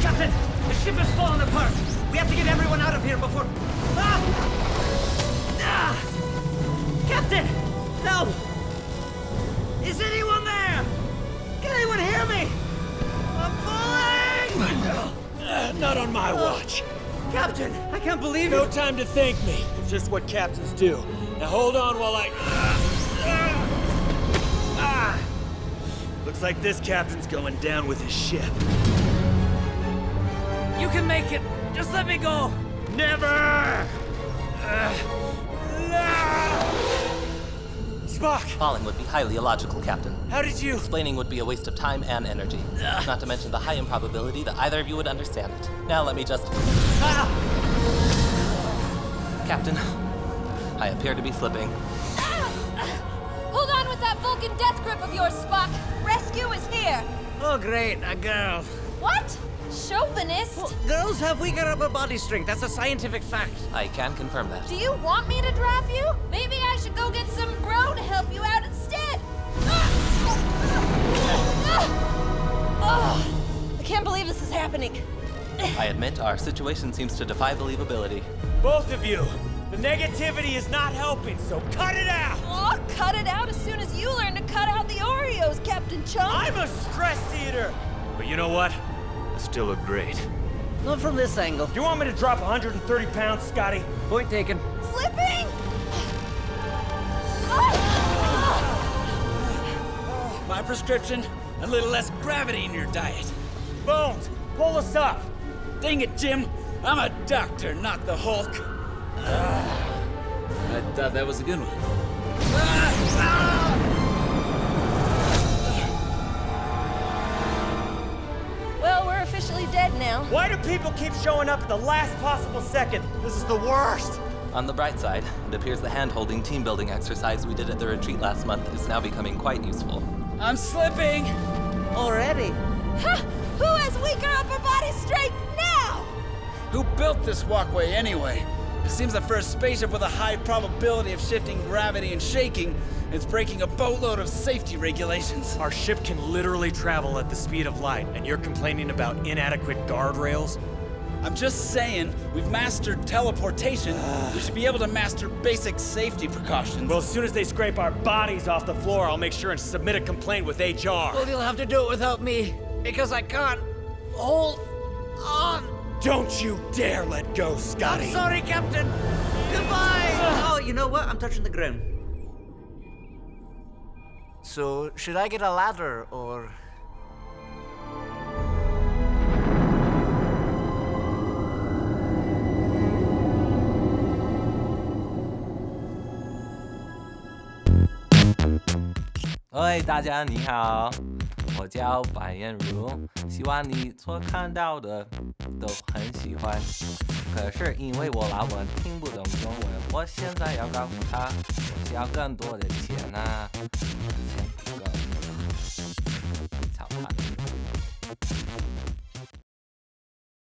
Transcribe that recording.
Captain, the ship is falling apart. We have to get everyone out of here before. Ah! Ah! Captain, help! Is anyone there? Can anyone hear me? I'm falling! Uh, not on my watch. Captain, I can't believe No it. No time to thank me. It's just what captains do. Now hold on while I. Looks like this captain's going down with his ship. You can make it. Just let me go. Never! Spock, Falling would be highly illogical, Captain. how did you? Explaining would be a waste of time and energy. Not to mention the high improbability that either of you would understand it. Now let me just. Ah! Captain, I appear to be slipping. Hold on that Vulcan death grip of yours, Spock. Rescue is here. Oh, great, a girl. What? Chauvinist? Girls have weaker upper body strength. That's a scientific fact. I can confirm that. Do you want me to drop you? Maybe I should go get some bro to help you out instead. Oh, I can't believe this is happening. I admit our situation seems to defy believability. Both of you, the negativity is not helping, so cut it out! I'll cut it out as soon as you learn to cut out the Oreos, Captain Chunk. I'm a stress eater! But you know what? I still look great. Not from this angle. Do you want me to drop 130 pounds, Scotty? Point taken. Slipping! My prescription, a little less gravity in your diet. Bones, pull us up! Dang it, Jim. I'm a doctor, not the Hulk. Ah. I thought that was a good one. Well, we're officially dead now. Why do people keep showing up at the last possible second? This is the worst! On the bright side, it appears the hand-holding team-building exercise we did at the retreat last month is now becoming quite useful. I'm slipping. Already? Ha! Who has weaker upper body strength now? Who built this walkway anyway? It seems that for a spaceship with a high probability of shifting gravity and shaking, it's breaking a boatload of safety regulations. Our ship can literally travel at the speed of light, and you're complaining about inadequate guardrails? I'm just saying, we've mastered teleportation. we should be able to master basic safety precautions. Well, as soon as they scrape our bodies off the floor, I'll make sure and submit a complaint with HR. Well, you'll have to do it without me. Because I can't hold on. Don't you dare let go, Scotty! I'm sorry, Captain. Goodbye. oh, you know what? I'm touching the ground. So, should I get a ladder or. Hey, 喂，大家你好， 我叫白燕如，希望你所看到的都很喜欢。可是因为我老板听不懂中文，我现在要告诉他，我需要更多的钱啊，